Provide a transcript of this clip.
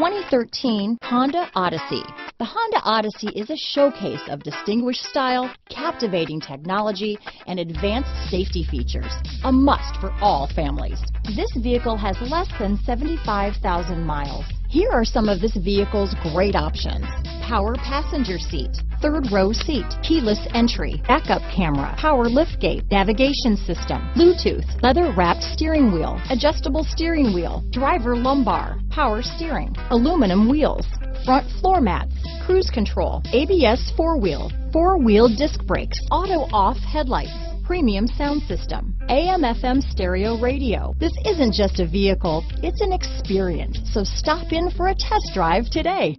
2013 Honda Odyssey. The Honda Odyssey is a showcase of distinguished style, captivating technology, and advanced safety features. A must for all families. This vehicle has less than 75,000 miles. Here are some of this vehicle's great options. Power passenger seat, third row seat, keyless entry, backup camera, power liftgate, navigation system, Bluetooth, leather wrapped steering wheel, adjustable steering wheel, driver lumbar, power steering, aluminum wheels, front floor mats, cruise control, ABS four-wheel, four-wheel disc brakes, auto off headlights, premium sound system, AM FM stereo radio. This isn't just a vehicle, it's an experience. So stop in for a test drive today.